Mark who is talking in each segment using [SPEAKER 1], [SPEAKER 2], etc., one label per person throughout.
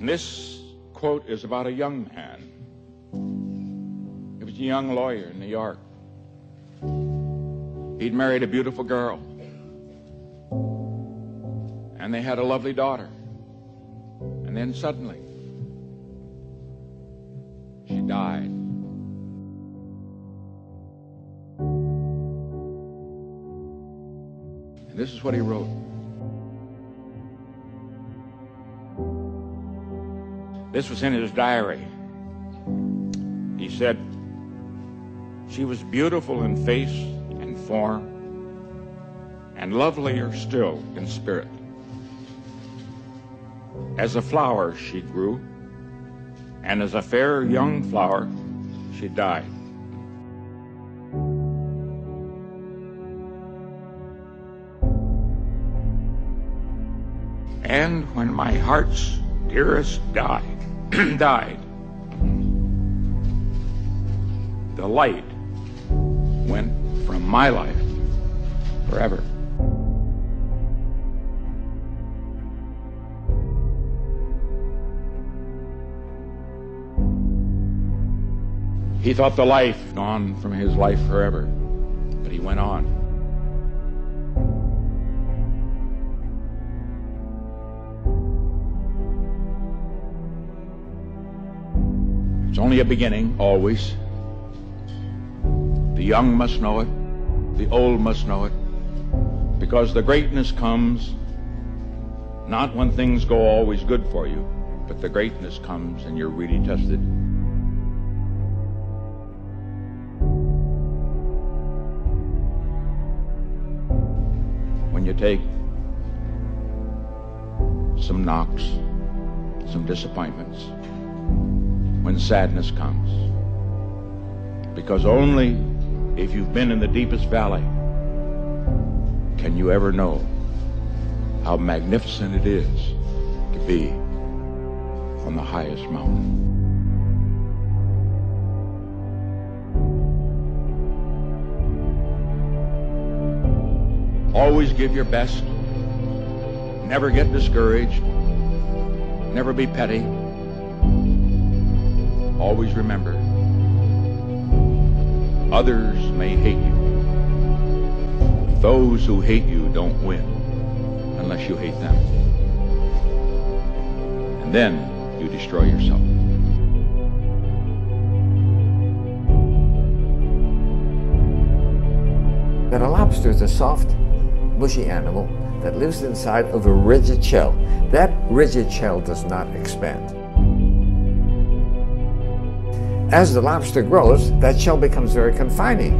[SPEAKER 1] And this quote is about a young man. He was a young lawyer in New York. He'd married a beautiful girl. And they had a lovely daughter. And then suddenly, she died. And this is what he wrote. This was in his diary. He said, She was beautiful in face and form, and lovelier still in spirit. As a flower she grew, and as a fair young flower she died. And when my heart's dearest died, died, the light went from my life forever. He thought the life gone from his life forever, but he went on. Only a beginning, always. The young must know it, the old must know it, because the greatness comes not when things go always good for you, but the greatness comes and you're really tested. When you take some knocks, some disappointments, when sadness comes. Because only if you've been in the deepest valley can you ever know how magnificent it is to be on the highest mountain. Always give your best. Never get discouraged. Never be petty. Always remember, others may hate you. Those who hate you don't win unless you hate them. And then you destroy yourself.
[SPEAKER 2] That a lobster is a soft, mushy animal that lives inside of a rigid shell. That rigid shell does not expand. As the lobster grows, that shell becomes very confining.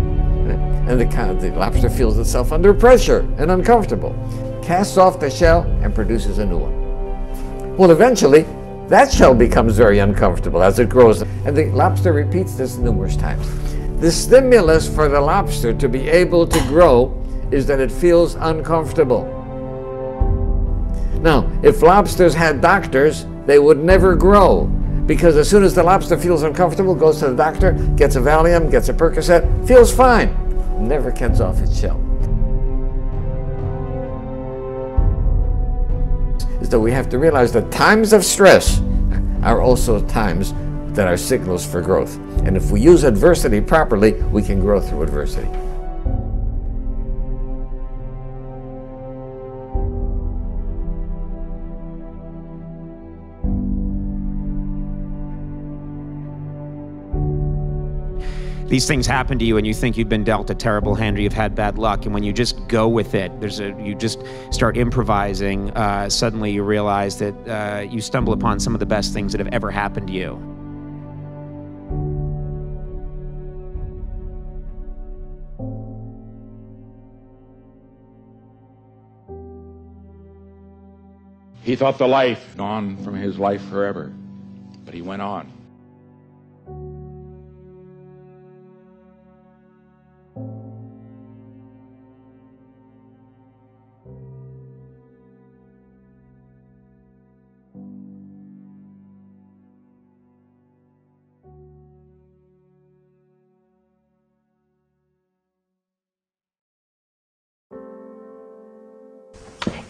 [SPEAKER 2] And the, the lobster feels itself under pressure and uncomfortable. Casts off the shell and produces a new one. Well, eventually, that shell becomes very uncomfortable as it grows. And the lobster repeats this numerous times. The stimulus for the lobster to be able to grow is that it feels uncomfortable. Now, if lobsters had doctors, they would never grow because as soon as the lobster feels uncomfortable, goes to the doctor, gets a Valium, gets a Percocet, feels fine, never gets off its shell. So we have to realize that times of stress are also times that are signals for growth. And if we use adversity properly, we can grow through adversity.
[SPEAKER 3] These things happen to you and you think you've been dealt a terrible hand or you've had bad luck and when you just go with it there's a you just start improvising uh, suddenly you realize that uh, you stumble upon some of the best things that have ever happened to you
[SPEAKER 1] He thought the life gone from his life forever, but he went on.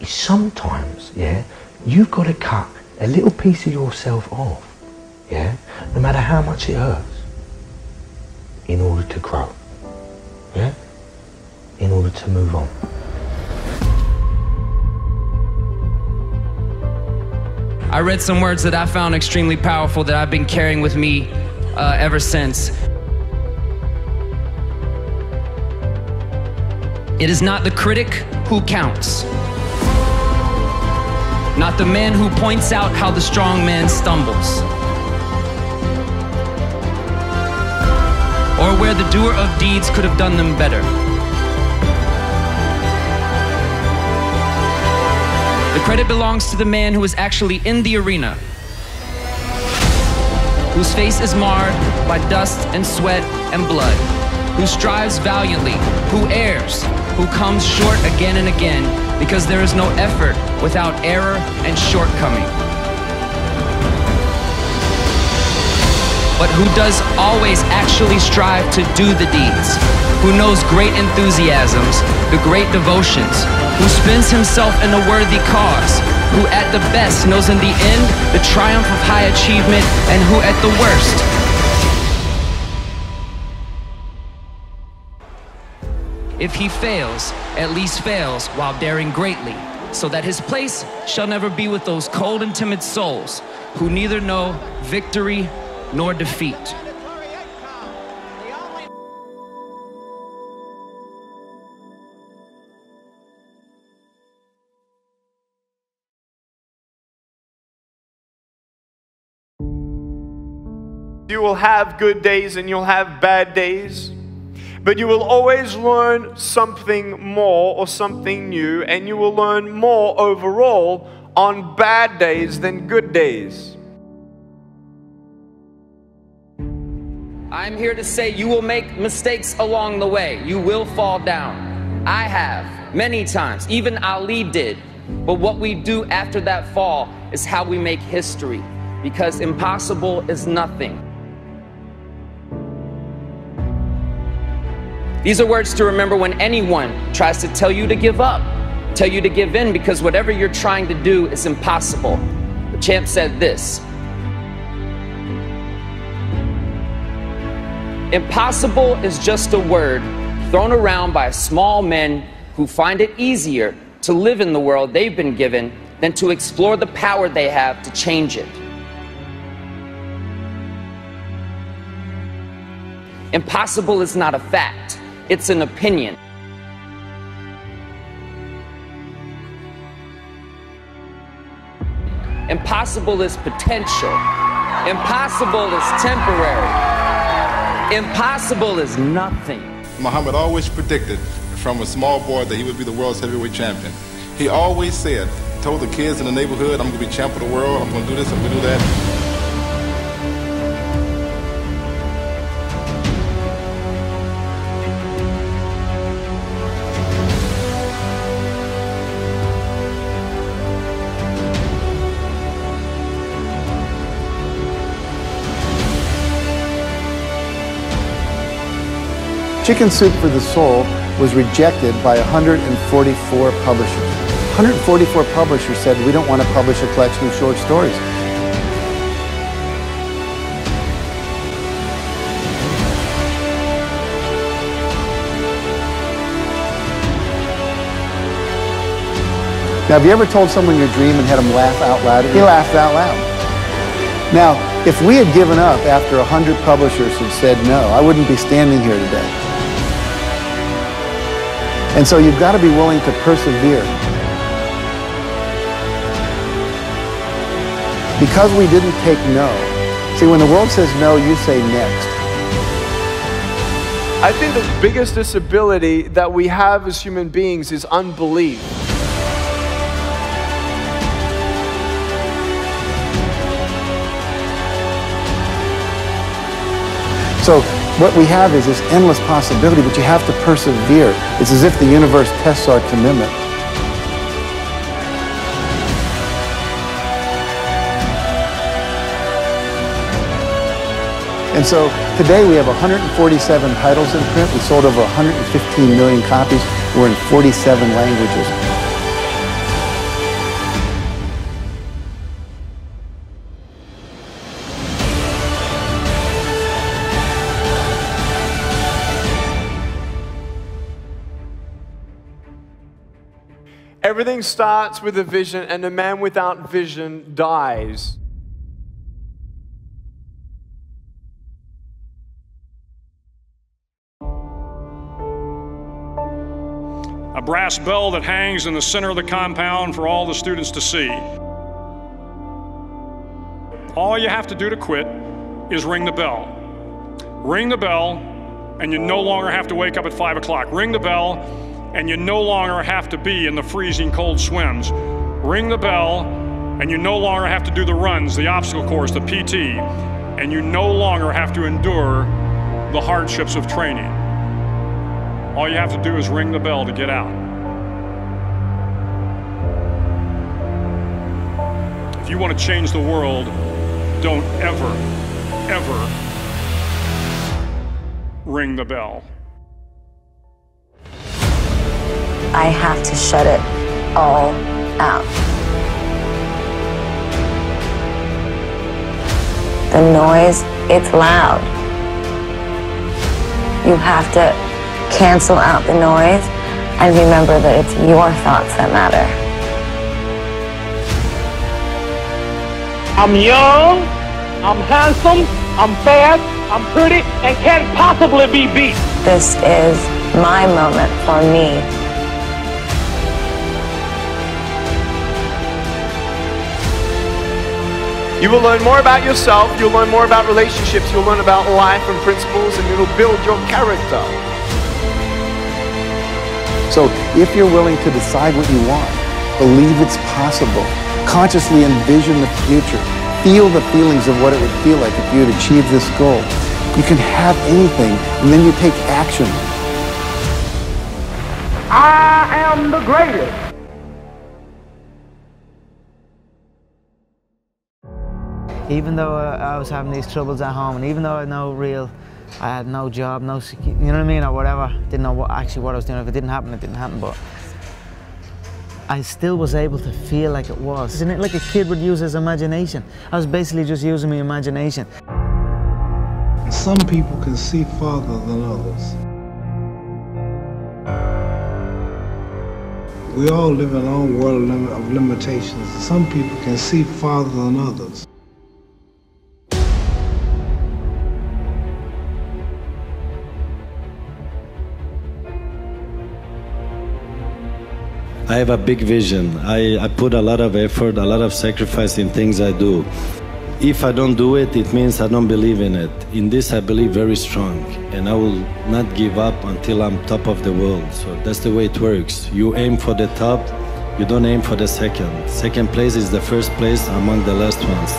[SPEAKER 4] Sometimes, yeah, you've got to cut a little piece of yourself off, yeah, no matter how much it hurts, in order to grow, yeah, in order to move on.
[SPEAKER 5] I read some words that I found extremely powerful that I've been carrying with me uh, ever since. It is not the critic who counts, not the man who points out how the strong man stumbles, or where the doer of deeds could have done them better. The credit belongs to the man who is actually in the arena, whose face is marred by dust and sweat and blood, who strives valiantly, who errs, who comes short again and again, because there is no effort without error and shortcoming. But who does always actually strive to do the deeds, who knows great enthusiasms, the great devotions, who spends himself in a worthy cause, who at the best knows in the end the triumph of high achievement, and who at the worst If he fails, at least fails while daring greatly, so that his place shall never be with those cold and timid souls who neither know victory nor defeat.
[SPEAKER 6] You will have good days and you'll have bad days, but you will always learn something more or something new, and you will learn more overall on bad days than good days.
[SPEAKER 5] I'm here to say you will make mistakes along the way. You will fall down. I have many times. Even Ali did. But what we do after that fall is how we make history because impossible is nothing. These are words to remember when anyone tries to tell you to give up, tell you to give in because whatever you're trying to do is impossible. The champ said this Impossible is just a word thrown around by small men who find it easier to live in the world they've been given than to explore the power they have to change it. Impossible is not a fact, it's an opinion. Impossible is potential. Impossible is temporary. Impossible is nothing.
[SPEAKER 7] Muhammad always predicted from a small boy that he would be the world's heavyweight champion. He always said, told the kids in the neighborhood, I'm going to be champ of the world, I'm going to do this, I'm going to do that.
[SPEAKER 8] Chicken Soup for the Soul was rejected by 144 publishers. 144 publishers said, we don't want to publish a collection of short stories. Now, have you ever told someone your dream and had them laugh out loud? He laughed out loud. Now, if we had given up after 100 publishers had said no, I wouldn't be standing here today. And so you've got to be willing to persevere. Because we didn't take no. See, when the world says no, you say next.
[SPEAKER 6] I think the biggest disability that we have as human beings is unbelief.
[SPEAKER 8] So what we have is this endless possibility, but you have to persevere. It's as if the universe tests our commitment. And so today we have 147 titles in print. We sold over 115 million copies. We're in 47 languages.
[SPEAKER 6] Everything starts with a vision, and a man without vision dies.
[SPEAKER 9] a brass bell that hangs in the center of the compound for all the students to see. All you have to do to quit is ring the bell. Ring the bell, and you no longer have to wake up at 5 o'clock. Ring the bell, and you no longer have to be in the freezing cold swims. Ring the bell, and you no longer have to do the runs, the obstacle course, the PT, and you no longer have to endure the hardships of training. All you have to do is ring the bell to get out. If you want to change the world, don't ever, ever ring the bell.
[SPEAKER 10] I have to shut it all out. The noise, it's loud. You have to cancel out the noise and remember that it's your thoughts that matter.
[SPEAKER 11] I'm young, I'm handsome, I'm fast, I'm pretty, and can't possibly be beat.
[SPEAKER 10] This is my moment for me.
[SPEAKER 6] You will learn more about yourself, you'll learn more about relationships, you'll learn about life and principles, and it'll build your character.
[SPEAKER 8] So if you're willing to decide what you want, believe it's possible, consciously envision the future, feel the feelings of what it would feel like if you had achieved this goal, you can have anything, and then you take action.
[SPEAKER 11] I am the greatest.
[SPEAKER 12] Even though I was having these troubles at home, and even though I had no real I had no job, no, you know what I mean, or whatever. Didn't know what actually what I was doing. If it didn't happen, it didn't happen. But I still was able to feel like it was. Isn't it like a kid would use his imagination? I was basically just using my imagination.
[SPEAKER 13] Some people can see farther than others. We all live in our own world of limitations. Some people can see farther than others.
[SPEAKER 14] I have a big vision. I, I put a lot of effort, a lot of sacrifice in things I do. If I don't do it, it means I don't believe in it. In this, I believe very strong, and I will not give up until I'm top of the world. So that's the way it works. You aim for the top, you don't aim for the second. Second place is the first place among the last ones,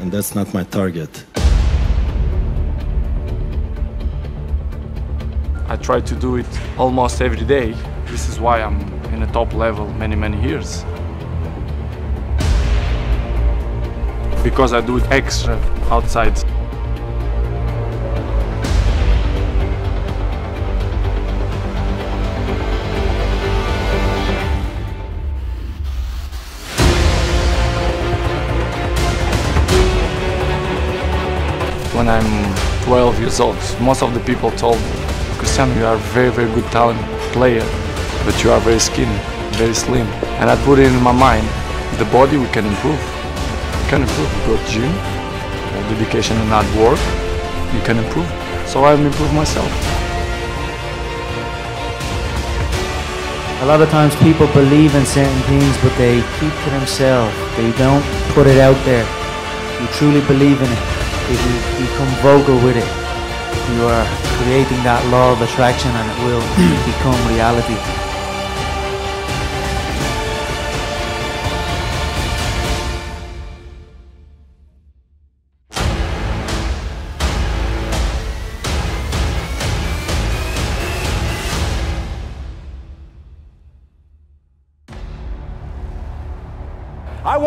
[SPEAKER 14] and that's not my target.
[SPEAKER 15] I try to do it almost every day. This is why I'm in a top level many, many years. Because I do it extra outside. When I'm 12 years old, most of the people told me, Cristiano, you are a very, very good talent player but you are very skinny, very slim. And I put it in my mind, the body we can improve. We can improve. Go to gym, uh, dedication and hard work, you can improve. So I'll improve myself.
[SPEAKER 12] A lot of times people believe in certain things, but they keep to themselves. They don't put it out there. You truly believe in it. If you become vocal with it, you are creating that law of attraction and it will become reality.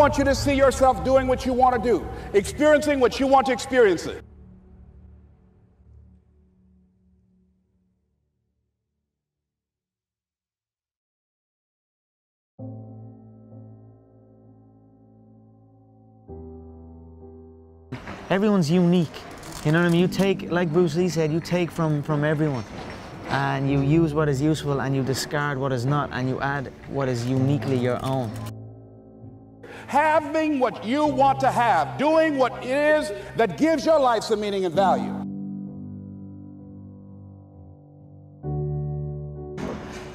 [SPEAKER 16] Want you to see yourself doing what you want to do, experiencing what you want to experience it.
[SPEAKER 12] Everyone's unique. You know what I mean? You take, like Bruce Lee said, you take from, from everyone. and you use what is useful and you discard what is not and you add what is uniquely your own.
[SPEAKER 16] Having what you want to have, doing what it is that gives your life some meaning and value.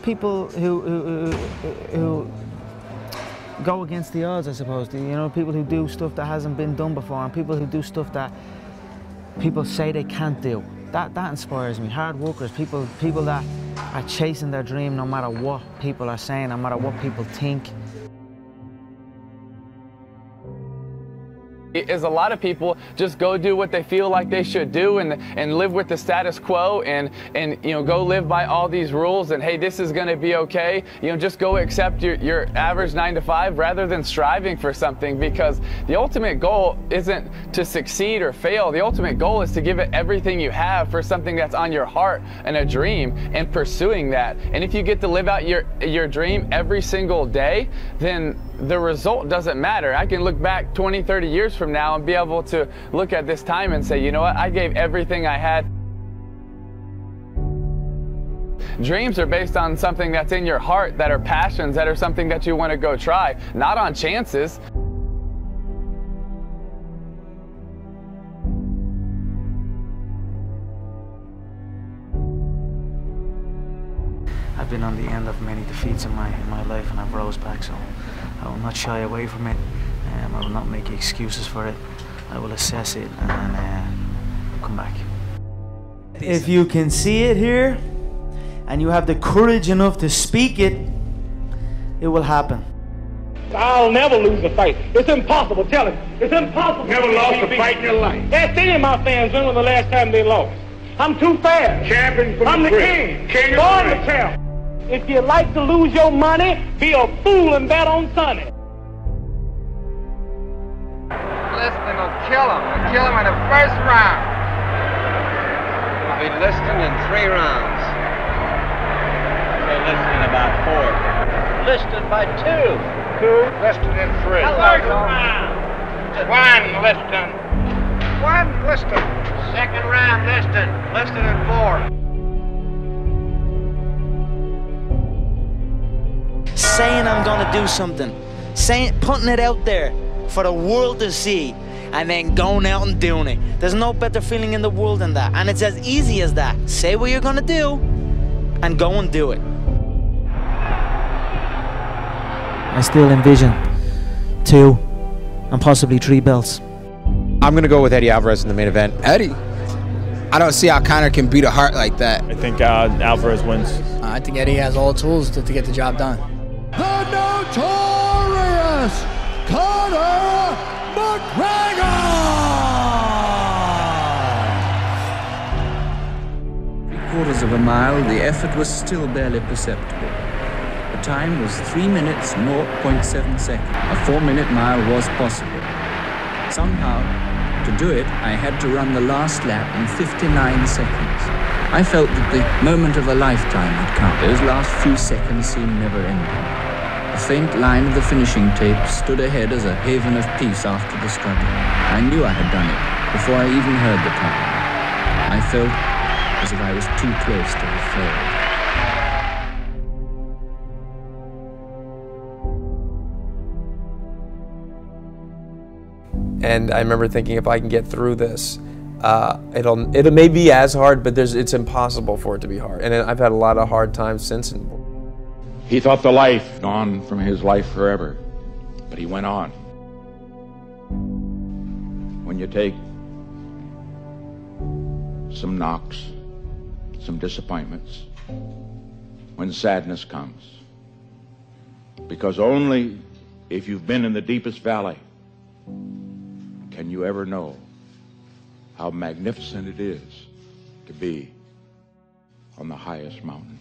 [SPEAKER 12] People who, who, who, who go against the odds, I suppose. You know, people who do stuff that hasn't been done before, and people who do stuff that people say they can't do. That that inspires me. Hard workers, people people that are chasing their dream no matter what people are saying, no matter what people think.
[SPEAKER 17] Is a lot of people just go do what they feel like they should do and, and live with the status quo and, and you know go live by all these rules and hey this is going to be okay. You know just go accept your, your average nine to five rather than striving for something because the ultimate goal isn't to succeed or fail. The ultimate goal is to give it everything you have for something that's on your heart and a dream and pursuing that. And if you get to live out your your dream every single day then the result doesn't matter. I can look back 20, 30 years from now and be able to look at this time and say, you know what, I gave everything I had. Dreams are based on something that's in your heart, that are passions, that are something that you want to go try, not on chances.
[SPEAKER 12] I've been on the end of many defeats in my in my life, and I've rose back. So I will not shy away from it. Um, I will not make excuses for it. I will assess it and uh, come back.
[SPEAKER 18] If you can see it here, and you have the courage enough to speak it, it will happen.
[SPEAKER 11] I'll never lose a fight. It's impossible. Tell him. It's impossible.
[SPEAKER 16] Never lost a fight in your life.
[SPEAKER 11] Ask any of my fans when was the last time they lost. I'm too fast.
[SPEAKER 16] Champion from
[SPEAKER 11] I'm
[SPEAKER 16] the
[SPEAKER 11] the king.
[SPEAKER 16] King of
[SPEAKER 11] Born
[SPEAKER 16] the
[SPEAKER 11] to
[SPEAKER 16] ring.
[SPEAKER 11] Champ. If you like to lose your money, be a fool and bet on Sonny.
[SPEAKER 19] Liston will kill him. He'll kill him in the first round. It'll be Liston in three rounds. Okay, Liston about four. Liston by two.
[SPEAKER 16] Two. Liston in three.
[SPEAKER 19] First round.
[SPEAKER 16] One, Liston.
[SPEAKER 19] One Liston. Second round, Liston. Liston in four.
[SPEAKER 18] Saying I'm gonna do something, saying, putting it out there for the world to see, and then going out and doing it. There's no better feeling in the world than that, and it's as easy as that. Say what you're gonna do, and go and do it. I still envision two, and possibly three belts.
[SPEAKER 20] I'm going to go with Eddie Alvarez in the main event.
[SPEAKER 21] Eddie. I don't see how Conor can beat a heart like that.
[SPEAKER 22] I think uh, Alvarez wins.
[SPEAKER 23] I think Eddie has all the tools to, to get the job done.
[SPEAKER 24] The notorious Conor McGregor!
[SPEAKER 25] Three quarters of a mile, the effort was still barely perceptible. The time was 3 minutes 0.7 seconds. A 4 minute mile was possible. Somehow, to do it, I had to run the last lap in 59 seconds. I felt that the moment of a lifetime had come. Those last few seconds seemed never ending. A faint line of the finishing tape stood ahead as a haven of peace after the struggle. I knew I had done it before I even heard the time. I felt as if I was too close to have failed.
[SPEAKER 26] And I remember thinking if I can get through this, uh, it'll it may be as hard, but there's it's impossible for it to be hard. And I've had a lot of hard times since.
[SPEAKER 1] He thought the life gone from his life forever, but he went on. When you take some knocks, some disappointments, when sadness comes, because only if you've been in the deepest valley can you ever know how magnificent it is to be on the highest mountain.